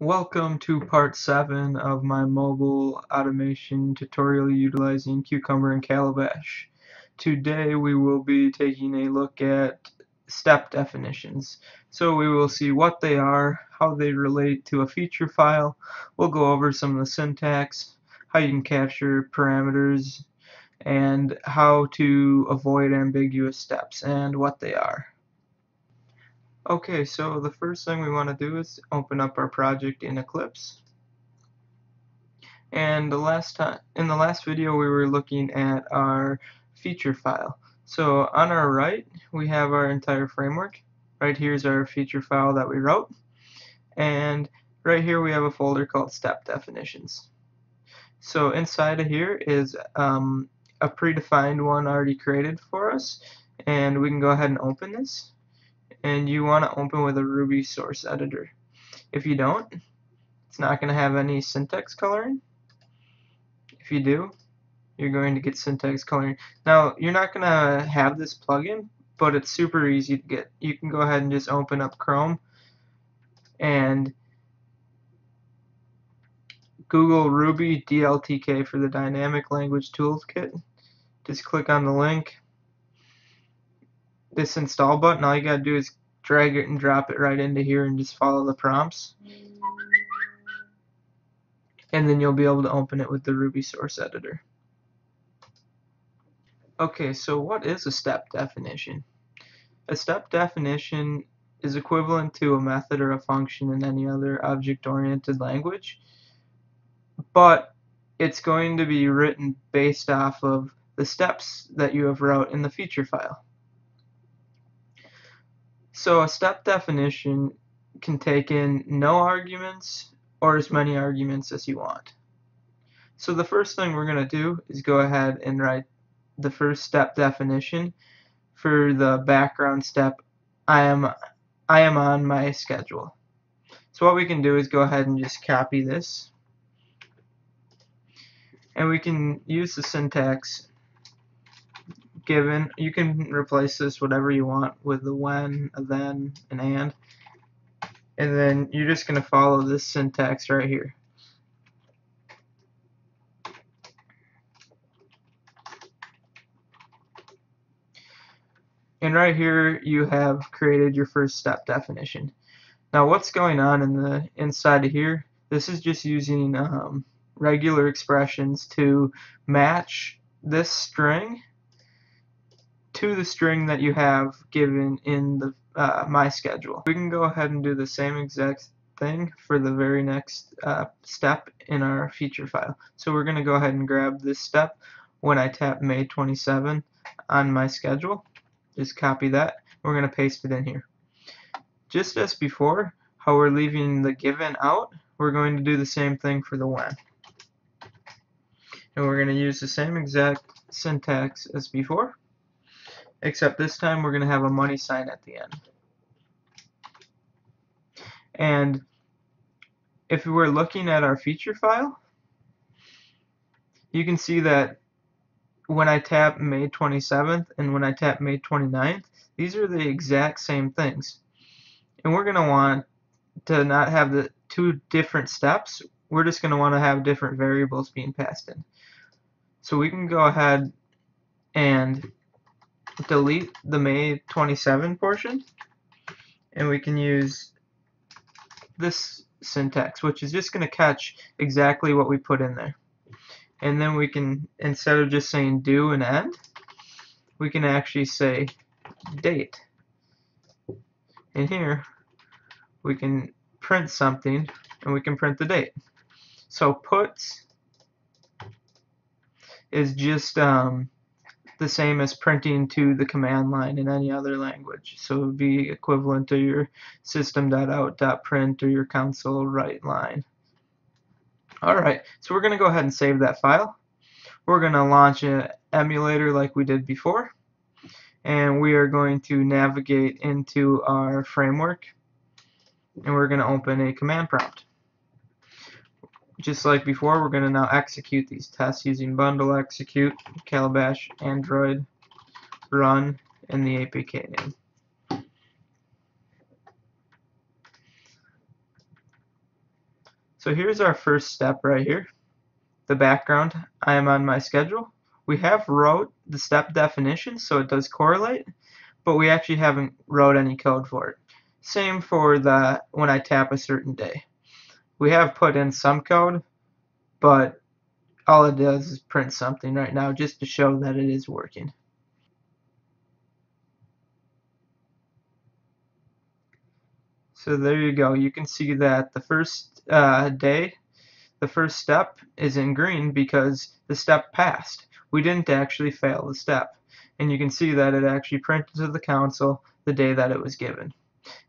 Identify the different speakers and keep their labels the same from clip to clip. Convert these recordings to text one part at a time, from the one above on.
Speaker 1: Welcome to part 7 of my mobile automation tutorial utilizing Cucumber and Calabash. Today we will be taking a look at step definitions. So we will see what they are, how they relate to a feature file, we'll go over some of the syntax, how you can capture parameters, and how to avoid ambiguous steps and what they are. Okay, so the first thing we want to do is open up our project in Eclipse. And the last time, in the last video, we were looking at our feature file. So on our right, we have our entire framework. Right here is our feature file that we wrote. And right here we have a folder called step definitions. So inside of here is um, a predefined one already created for us. And we can go ahead and open this and you want to open with a Ruby source editor. If you don't, it's not going to have any syntax coloring. If you do, you're going to get syntax coloring. Now, you're not going to have this plugin, but it's super easy to get. You can go ahead and just open up Chrome and Google Ruby DLTK for the Dynamic Language Toolkit. Just click on the link this install button, all you gotta do is drag it and drop it right into here and just follow the prompts. And then you'll be able to open it with the Ruby source editor. Okay, so what is a step definition? A step definition is equivalent to a method or a function in any other object-oriented language, but it's going to be written based off of the steps that you have wrote in the feature file. So a step definition can take in no arguments or as many arguments as you want. So the first thing we're going to do is go ahead and write the first step definition for the background step I am I am on my schedule. So what we can do is go ahead and just copy this and we can use the syntax given. You can replace this whatever you want with the when, a then, an and. And then you're just going to follow this syntax right here. And right here you have created your first step definition. Now what's going on in the inside of here? This is just using um, regular expressions to match this string to the string that you have given in the uh, my schedule. We can go ahead and do the same exact thing for the very next uh, step in our feature file. So we're going to go ahead and grab this step when I tap May 27 on my schedule. Just copy that. We're going to paste it in here. Just as before, how we're leaving the given out, we're going to do the same thing for the when. And we're going to use the same exact syntax as before except this time we're going to have a money sign at the end. And if we were looking at our feature file, you can see that when I tap May 27th and when I tap May 29th, these are the exact same things. And we're going to want to not have the two different steps. We're just going to want to have different variables being passed in. So we can go ahead and delete the May 27 portion. And we can use this syntax which is just going to catch exactly what we put in there. And then we can instead of just saying do and end we can actually say date. And here we can print something and we can print the date. So puts is just um, the same as printing to the command line in any other language. So it would be equivalent to your system.out.print or your console write line. Alright, so we're going to go ahead and save that file. We're going to launch an emulator like we did before. And we are going to navigate into our framework. And we're going to open a command prompt just like before, we're going to now execute these tests using bundle execute, calabash, android, run, and the APK name. So here's our first step right here. The background, I am on my schedule. We have wrote the step definition so it does correlate, but we actually haven't wrote any code for it. Same for the when I tap a certain day. We have put in some code, but all it does is print something right now just to show that it is working. So there you go. You can see that the first uh, day, the first step is in green because the step passed. We didn't actually fail the step. And you can see that it actually printed to the console the day that it was given.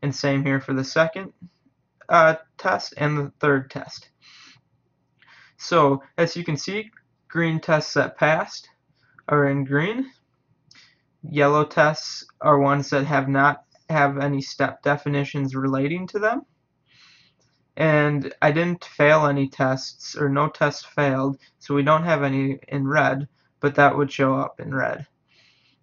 Speaker 1: And same here for the second uh, test and the third test. So as you can see, green tests that passed are in green. Yellow tests are ones that have not have any step definitions relating to them. And I didn't fail any tests, or no test failed, so we don't have any in red, but that would show up in red.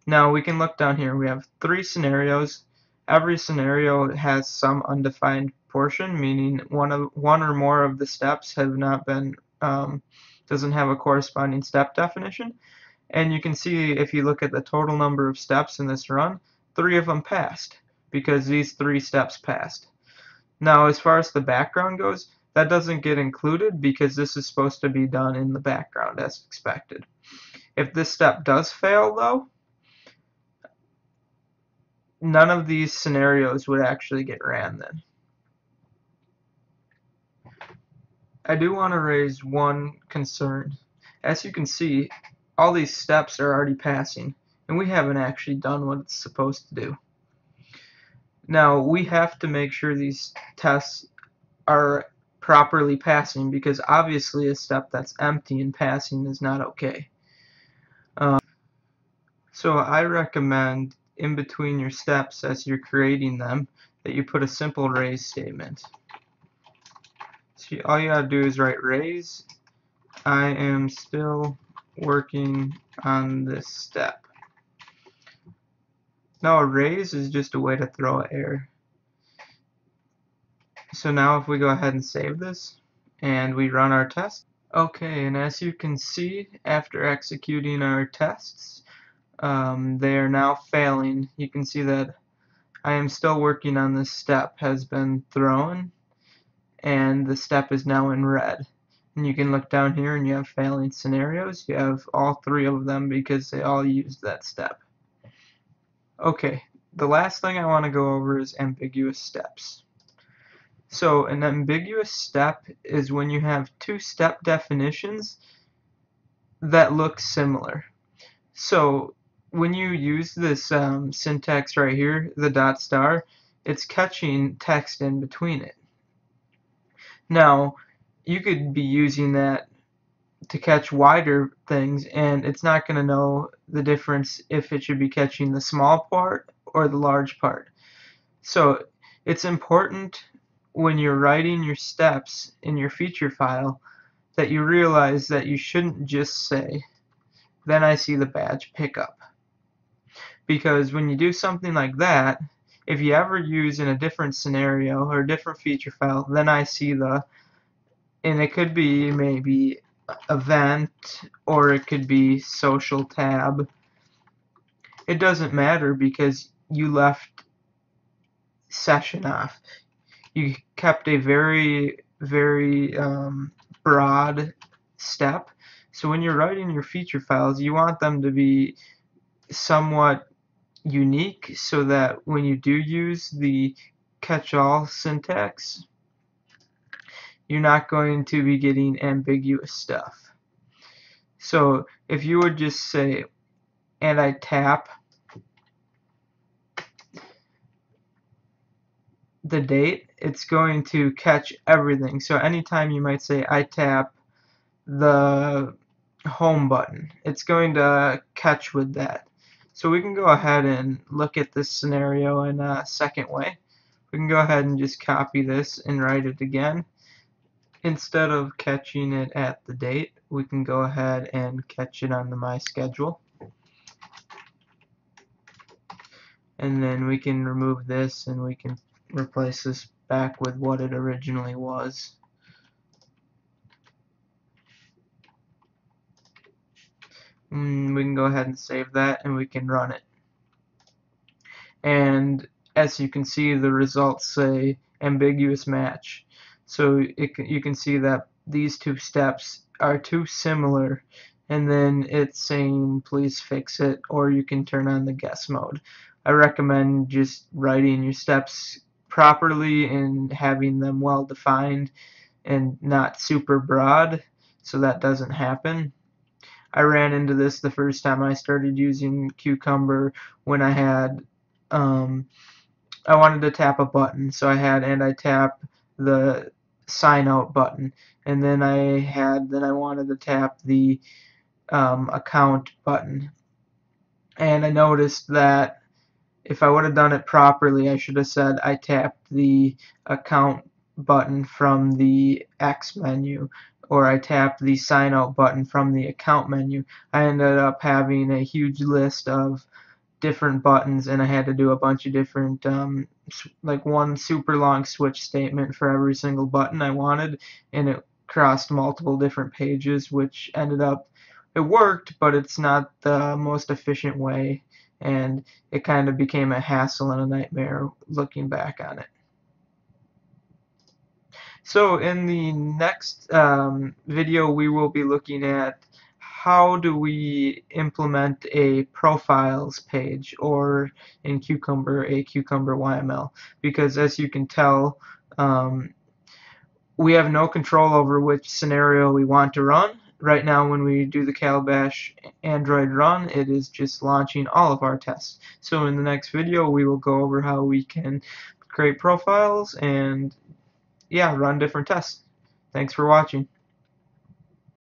Speaker 1: Now we can look down here. We have three scenarios. Every scenario has some undefined portion, meaning one of one or more of the steps have not been um, doesn't have a corresponding step definition. And you can see if you look at the total number of steps in this run, three of them passed because these three steps passed. Now as far as the background goes, that doesn't get included because this is supposed to be done in the background as expected. If this step does fail though, none of these scenarios would actually get ran then. I do want to raise one concern. As you can see, all these steps are already passing, and we haven't actually done what it's supposed to do. Now, we have to make sure these tests are properly passing because obviously a step that's empty and passing is not okay. Um, so I recommend in between your steps as you're creating them that you put a simple raise statement. All you gotta do is write raise. I am still working on this step. Now a raise is just a way to throw an error. So now if we go ahead and save this and we run our test. Okay, and as you can see after executing our tests, um, they are now failing. You can see that I am still working on this step has been thrown and the step is now in red. And you can look down here and you have failing scenarios. You have all three of them because they all used that step. Okay, the last thing I want to go over is ambiguous steps. So an ambiguous step is when you have two step definitions that look similar. So when you use this um, syntax right here, the dot star, it's catching text in between it. Now, you could be using that to catch wider things and it's not going to know the difference if it should be catching the small part or the large part. So it's important when you're writing your steps in your feature file that you realize that you shouldn't just say then I see the badge pickup because when you do something like that if you ever use in a different scenario or a different feature file then I see the and it could be maybe event or it could be social tab. It doesn't matter because you left session off. You kept a very very um, broad step. So when you're writing your feature files you want them to be somewhat unique so that when you do use the catch-all syntax you're not going to be getting ambiguous stuff. So if you would just say and I tap the date it's going to catch everything. So anytime you might say I tap the home button it's going to catch with that so we can go ahead and look at this scenario in a second way. We can go ahead and just copy this and write it again. Instead of catching it at the date, we can go ahead and catch it on the My Schedule. And then we can remove this and we can replace this back with what it originally was. Mm, we can go ahead and save that and we can run it. And as you can see, the results say ambiguous match. So it, you can see that these two steps are too similar and then it's saying please fix it or you can turn on the guess mode. I recommend just writing your steps properly and having them well defined and not super broad so that doesn't happen. I ran into this the first time I started using Cucumber when I had um, I wanted to tap a button so I had and I tap the sign out button and then I had then I wanted to tap the um, account button. And I noticed that if I would have done it properly I should have said I tapped the account button from the X menu or I tapped the sign out button from the account menu I ended up having a huge list of different buttons and I had to do a bunch of different um, like one super long switch statement for every single button I wanted and it crossed multiple different pages which ended up it worked but it's not the most efficient way and it kind of became a hassle and a nightmare looking back on it. So in the next um, video we will be looking at how do we implement a profiles page or in Cucumber a Cucumber YML because as you can tell um, we have no control over which scenario we want to run. Right now when we do the Calabash Android run it is just launching all of our tests. So in the next video we will go over how we can create profiles and yeah run different tests. Thanks for watching